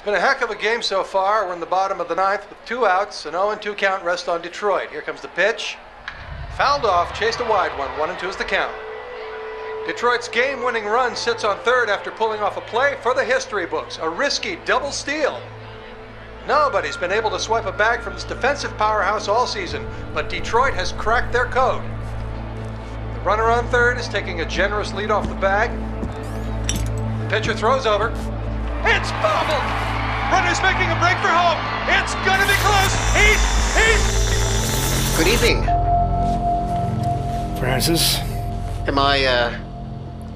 It's been a heck of a game so far. We're in the bottom of the ninth with two outs, an 0 2 count rest on Detroit. Here comes the pitch. Fouled off, chased a wide one. 1 and 2 is the count. Detroit's game winning run sits on third after pulling off a play for the history books. A risky double steal. Nobody's been able to swipe a bag from this defensive powerhouse all season, but Detroit has cracked their code. The runner on third is taking a generous lead off the bag. The pitcher throws over. It's bobbled! Runner's making a break for home. It's gonna be close. Heat! Heat! Good evening. Francis, Am I, uh,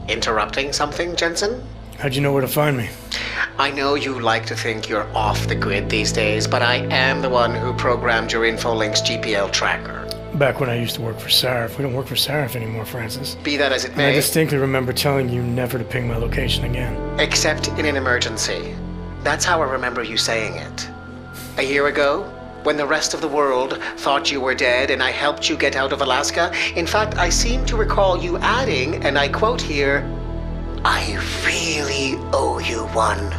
interrupting something, Jensen? how'd you know where to find me? I know you like to think you're off the grid these days, but I am the one who programmed your Infolinks GPL tracker. Back when I used to work for Sarif. We don't work for Sarif anymore, Francis. Be that as it And I distinctly remember telling you never to ping my location again. except in an emergency. That's how I remember you saying it. A year ago, when the rest of the world thought you were dead and I helped you get out of Alaska, in fact, I seem to recall you adding, and I quote here, I really owe you one,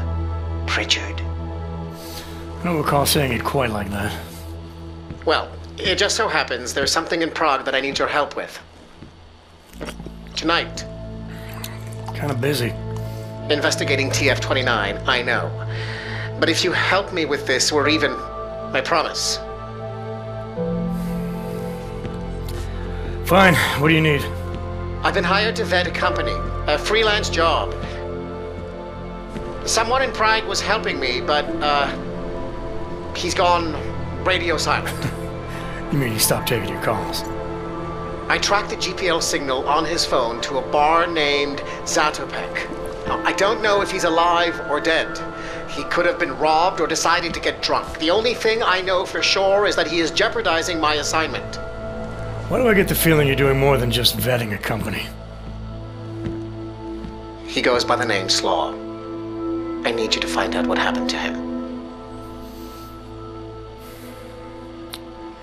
Pritchard. I don't recall saying it quite like that. Well, it just so happens there's something in Prague that I need your help with. Tonight, Kind of busy. Investigating TF 29, I know. But if you help me with this, we're even. I promise. Fine. What do you need? I've been hired to vet a company, a freelance job. Someone in Prague was helping me, but, uh. He's gone radio silent. You mean he stopped taking your calls? I tracked the GPL signal on his phone to a bar named Zatopek. I don't know if he's alive or dead. He could have been robbed or decided to get drunk. The only thing I know for sure is that he is jeopardizing my assignment. Why do I get the feeling you're doing more than just vetting a company? He goes by the name Slaw. I need you to find out what happened to him.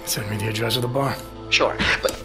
Send me the address of the bar. Sure, but